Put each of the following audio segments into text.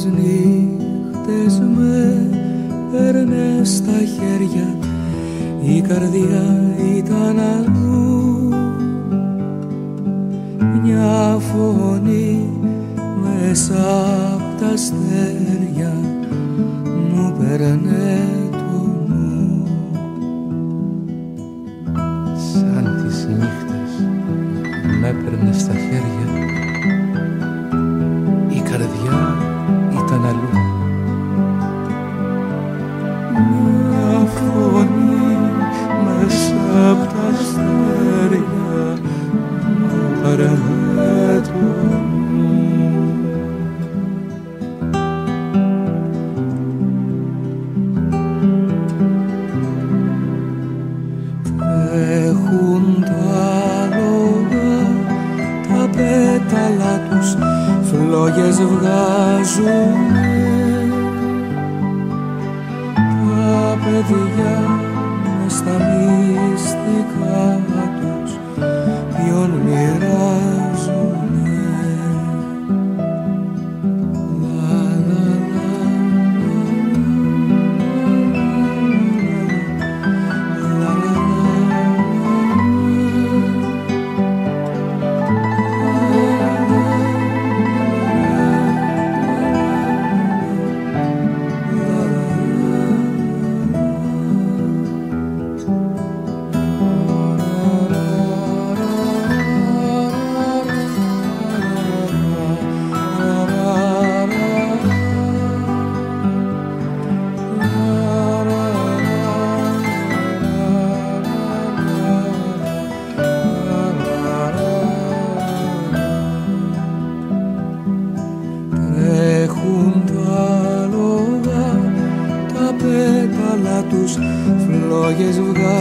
τις νύχτες με παίρνε στα χέρια. Η καρδιά ήταν αλλού. Μια φωνή μέσα απ' τα αστέρια μου παίρνε το νου. Σαν τις νύχτες με έπαιρνε στα χέρια στα μυστικά τους ποιον τους φλόγες βγάζουνε.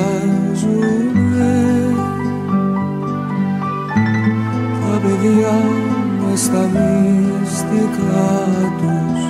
Τα παιδιά μες στα μυστικά τους